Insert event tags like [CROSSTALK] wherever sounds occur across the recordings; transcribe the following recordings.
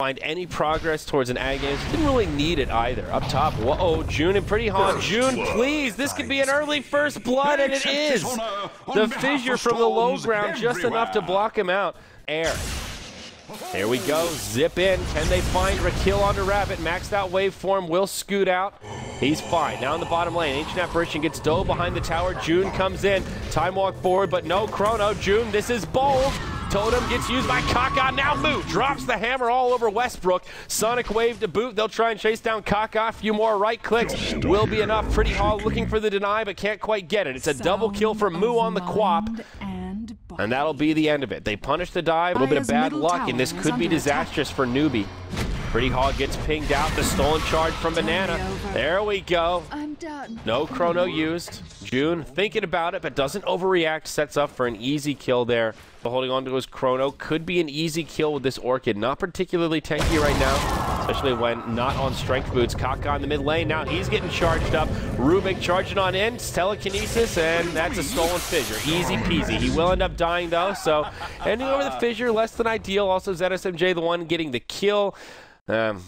find any progress towards an Aegis. Didn't really need it either. Up top, whoa, June and Pretty Hawk. June, please, this could be an early first blood, and it is. The fissure from the low ground, just enough to block him out. Air. There we go, zip in. Can they find Rakil onto Rabbit? Maxed out waveform will scoot out. He's fine. Now in the bottom lane, Ancient Apparition gets dove behind the tower. June comes in. Time walk forward, but no Chrono. June, this is bold. Totem gets used by Kaka. Now Mu drops the hammer all over Westbrook. Sonic Wave to boot. They'll try and chase down Kaka. A few more right clicks will be enough. Pretty Hall looking for the deny, but can't quite get it. It's a double kill for Mu on the QoP. And that'll be the end of it. They punish the dive. A little bit of bad luck, and this could be disastrous for NewBee. Pretty Hog gets pinged out. The stolen charge from Banana. There we go. No chrono used. June thinking about it, but doesn't overreact. Sets up for an easy kill there. But holding on to his chrono could be an easy kill with this Orchid. Not particularly tanky right now, especially when not on strength boots. Kaka in the mid lane. Now he's getting charged up. Rubik charging on in. Telekinesis, and that's a stolen fissure. Easy peasy. He will end up dying though, so ending over the fissure, less than ideal. Also, ZSMJ the one getting the kill. Um,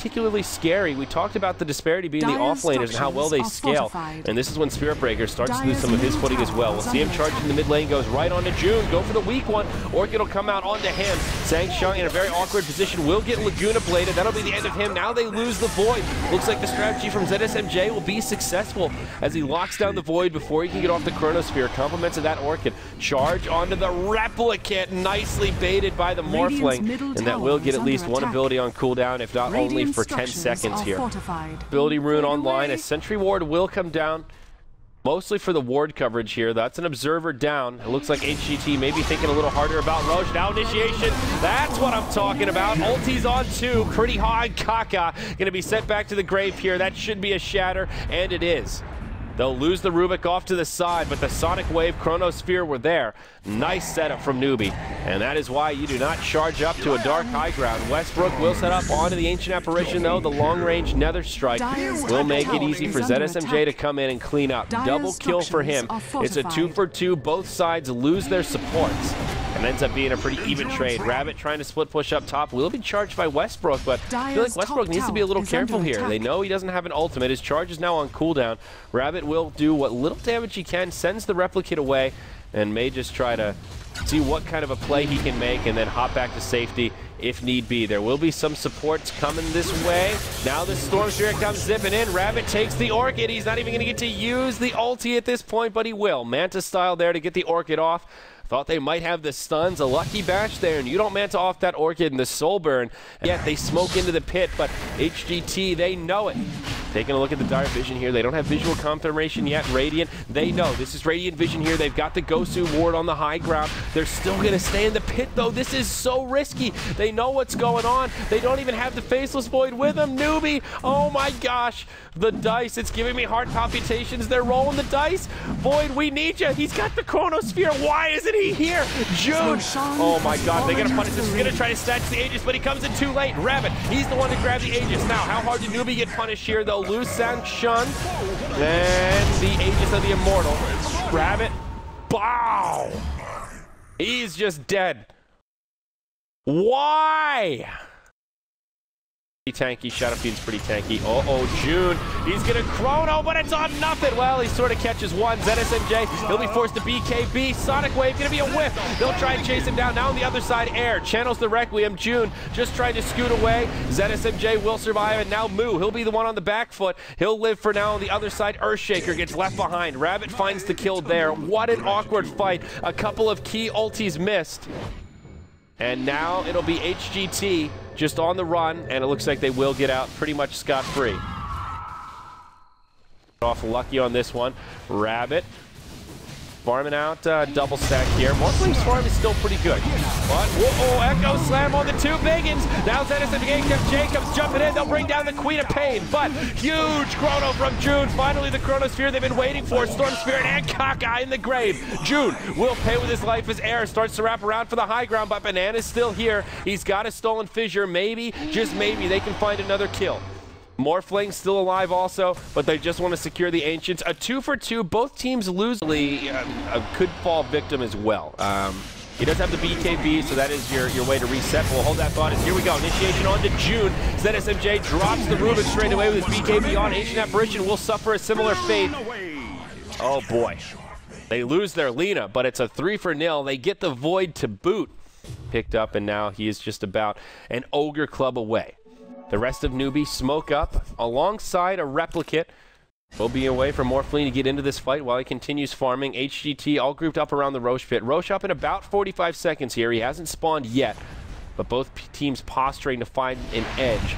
particularly scary. We talked about the disparity being the offlaners and how well they scale. And this is when Spirit Breaker starts to lose some of his footing as well. We'll see him charging in the mid lane, goes right onto June. Go for the weak one. Orchid will come out onto him. SanSheng in a very awkward position will get Laguna bladed. That'll be the end of him. Now they lose the Void. Looks like the strategy from ZSMJ will be successful as he locks down the Void before he can get off the Chronosphere. Compliments of that Orchid. Charge onto the Replicant. Nicely baited by the Morphling. And that will get at least one ability on cooldown, if not only for 10 seconds here. Fortified. Ability rune online. A sentry ward will come down. Mostly for the ward coverage here. That's an observer down. It looks like HGT maybe thinking a little harder about Rosh. Now initiation. That's what I'm talking about. Ulti's on two. Pretty high. Kaka going to be sent back to the grave here. That should be a shatter, and it is. They'll lose the Rubik off to the side, but the Sonic Wave Chronosphere were there. Nice setup from NewBee. And that is why you do not charge up to a dark high ground. Westbrook will set up onto the Ancient Apparition, though. The long-range Nether Strike will make it easy for ZSMJ to come in and clean up. Double kill for him. It's a two for two. Both sides lose their supports and ends up being a pretty even trade. Rabbit trying to split push up top will be charged by Westbrook, but I feel like Westbrook needs to be a little careful here. They know he doesn't have an ultimate. His charge is now on cooldown. Rabbit will do what little damage he can, sends the replicate away, and may just try to see what kind of a play he can make and then hop back to safety if need be. There will be some supports coming this way. Now the Storm Spirit comes zipping in. Rabbit takes the Orchid. He's not even going to get to use the ulti at this point, but he will. Manta style there to get the Orchid off. Thought they might have the stuns, a lucky bash there, and you don't manta off that Orchid and the Soul Burn. Yet they smoke into the pit, but HGT, they know it. Taking a look at the Dire Vision here. They don't have visual confirmation yet. Radiant, they know. This is Radiant Vision here. They've got the Gosu ward on the high ground. They're still going to stay in the pit, though. This is so risky. They know what's going on. They don't even have the Faceless Void with them. NewBee, oh my gosh. The dice, it's giving me heart palpitations. They're rolling the dice. Void, we need you. He's got the Chronosphere. Why isn't he here? June. Oh my god, they're to punish this. He's to try to snatch the Aegis, but he comes in too late. Rabbit, he's the one to grab the Aegis. Now, how hard did NewBee get punished here, though? Lose SanSheng. Then the Aegis of the Immortal. Rabbit. Bow. He's just dead. Why? Tanky. Shadow Fiend's pretty tanky. Uh oh, June. He's gonna chrono, but it's on nothing. Well, he sort of catches one. ZSMJ, he'll be forced to BKB. Sonic Wave, gonna be a whiff. They'll try and chase him down. Now on the other side, Air channels the Requiem. June just trying to scoot away. ZSMJ will survive, and now Moo, he'll be the one on the back foot. He'll live for now on the other side. Earthshaker gets left behind. Rabbit finds the kill there. What an awkward fight. A couple of key ultis missed. And now it'll be HGT just on the run, and it looks like they will get out pretty much scot-free. Off lucky on this one. Rabbit farming out uh, double stack here. Morphling's farm is still pretty good. But, whoa, Echo Slam on the two biggins. Now Zenith and Jacobs, Jacobs jumping in. They'll bring down the Queen of Pain. But huge Chrono from June. Finally, the Chronosphere they've been waiting for. Storm Spirit and Kaka in the grave. June will pay with his life as air starts to wrap around for the high ground, but Banana's still here. He's got a stolen fissure. Maybe, just maybe, they can find another kill. Morphling still alive also, but they just want to secure the Ancients. A two for two. Both teams lose. Uh, could fall victim as well. Um, He does have the BKB, so that is your, your way to reset. We'll hold that thought as here we go. Initiation on to June. ZSMJ drops the Rubik straight away with his BKB on. Ancient Apparition will suffer a similar fate. Oh boy. They lose their Lina, but it's a three for nil. They get the Void to boot. Picked up, and now he is just about an Ogre Club away. The rest of NewBee smoke up alongside a replicate. Will be away for Morphling to get into this fight while he continues farming. HGT all grouped up around the Rosh pit. Rosh up in about 45 seconds here. He hasn't spawned yet, but both teams posturing to find an edge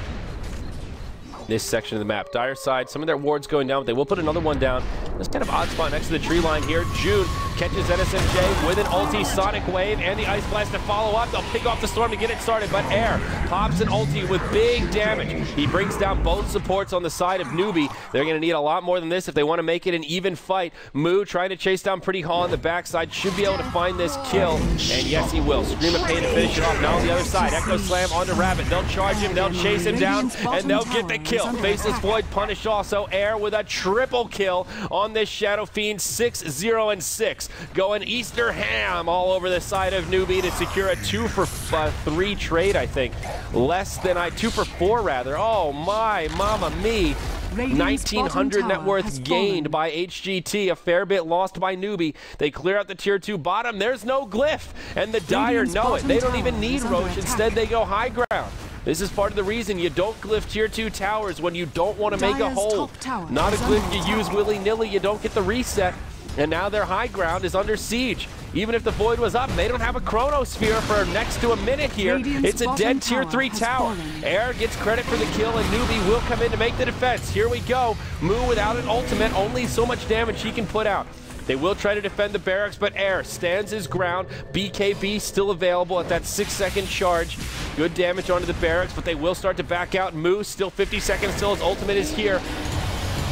this section of the map. Dire side, some of their wards going down, but they will put another one down. This kind of odd spot next to the tree line here. June catches ZSMJ with an ulti Sonic Wave and the Ice Blast to follow up. They'll pick off the Storm to get it started, but Air pops an ulti with big damage. He brings down both supports on the side of NewBee. They're going to need a lot more than this if they want to make it an even fight. Moo trying to chase down Pretty Hall on the backside. Should be able to find this kill, and yes, he will. Scream of Pain to finish it off. Now on the other side, Echo Slam onto Rabbit. They'll charge him, they'll chase him down, and they'll get the kill. Faceless Void punish also. Air with a triple kill on this Shadow Fiend. 6-0 and 6. Going Easter ham all over the side of NewBee to secure a two for uh, three trade, I think. Less than I, two for four rather. Oh my, mama me. 1900 net worth gained by HGT, a fair bit lost by NewBee. They clear out the tier 2 bottom. There's no glyph, and the Dire know it. They don't even need Rosh. Instead, they go high ground. This is part of the reason you don't glyph tier 2 towers when you don't want to make a hole. Not a glyph you use willy-nilly, you don't get the reset. And now their high ground is under siege. Even if the Void was up, they don't have a Chronosphere for next to a minute here. Radiant's it's a dead tier 3 tower. Fallen. Air gets credit for the kill, and NewBee will come in to make the defense. Here we go. Moo without an ultimate, only so much damage he can put out. They will try to defend the barracks, but Air stands his ground. BKB still available at that six second charge. Good damage onto the barracks, but they will start to back out. Moose still 50 seconds till his ultimate is here.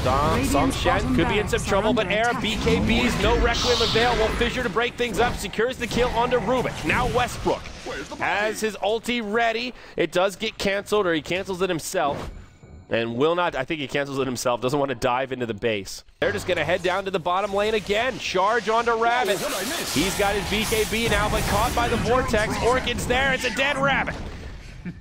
Dom, SanSheng could be in some trouble, but Air, BKBs, no Requiem avail. Will Fissure to break things up, secures the kill onto Rubik. Now Westbrook has his ulti ready. It does get canceled, or he cancels it himself and will not, I think he cancels it himself, doesn't want to dive into the base. They're just going to head down to the bottom lane again. Charge onto Rabbit. He's got his BKB now, but caught by the Vortex. Orchid's there. It's a dead Rabbit. [LAUGHS]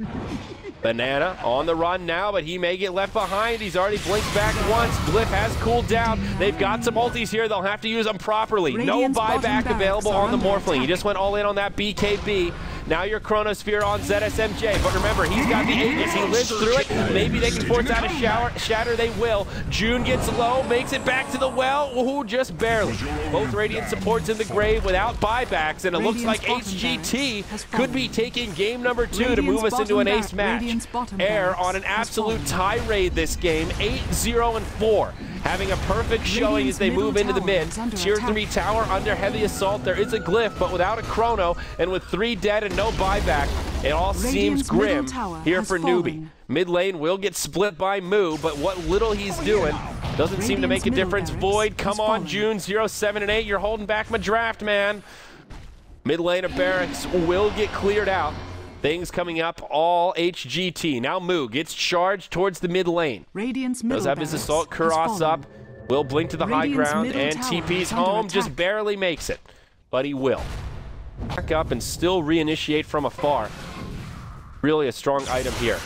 Banana on the run now, but he may get left behind. He's already blinked back once. Glyph has cooled down. They've got some ultis here. They'll have to use them properly. No buyback available on the Morphling. He just went all in on that BKB. Now your Chronosphere on ZSMJ. But remember, he's got the Aegis. He lives through it. Maybe they can force out a shower, shatter. They will. June gets low, makes it back to the well. Ooh, just barely. Both Radiant supports in the grave without buybacks, and it looks like HGT could be taking game number two to move us into an ace match. Air on an absolute tirade this game, 8-0 and 4 having a perfect showing as they move into the mid. Tier 3 tower under heavy assault. There is a glyph, but without a chrono, and with three dead and no buyback, it all seems grim here for NewBee. Mid lane will get split by Moo, but what little he's doing doesn't seem to make a difference. Void, come on, June, 0, 7, and 8. You're holding back my draft, man. Mid lane of Barracks will get cleared out. Things coming up, all HGT. Now Moo gets charged towards the mid lane. Radiance Does have his Assault Cuirass up. Will blink to the high ground, and TP's home, attack. just barely makes it. But he will. Back up and still reinitiate from afar. Really a strong item here.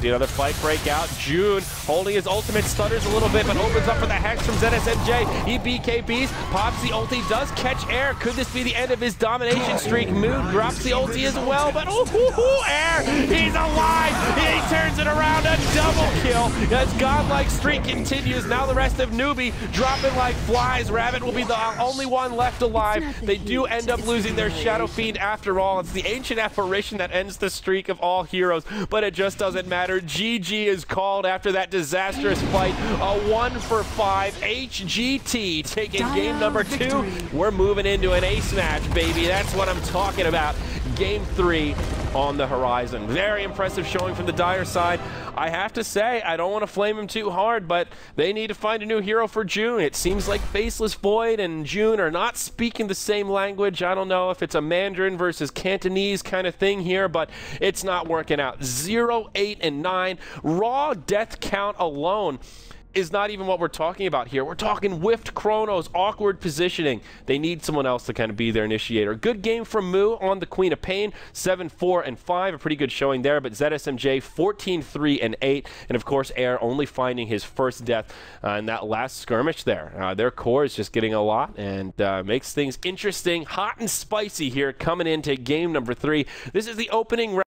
See another fight break out. June holding his ultimate, stutters a little bit, but opens up for the Hex from ZSMJ. He BKBs, pops the ulti, does catch air. Could this be the end of his domination streak? Mood drops the ulti as well, but oh, ooh, ooh, air! He's alive! He turns it around, a double kill. As godlike streak continues, now the rest of NewBee dropping like flies. Rabbit will be the only one left alive. They do end up losing their Shadow Fiend after all. It's the Ancient Apparition that ends the streak of all heroes, but it just doesn't matter. GG is called after that disastrous fight. A one for five. HGT taking game number two. We're moving into an ace match, baby. That's what I'm talking about. Game three on the horizon. Very impressive showing from the Dire side. I have to say, I don't want to flame him too hard, but they need to find a new hero for June. It seems like Faceless Void and June are not speaking the same language. I don't know if it's a Mandarin versus Cantonese kind of thing here, but it's not working out. 0, 8, and 9. Raw death count alone is not even what we're talking about here. We're talking whiffed chronos, awkward positioning. They need someone else to kind of be their initiator. Good game from Moo on the Queen of Pain, 7 4 and 5. A pretty good showing there, but ZSMJ 14 3 and 8. And of course, Air only finding his first death uh, in that last skirmish there. Uh, their core is just getting a lot and uh, makes things interesting, hot and spicy here coming into game number three. This is the opening round.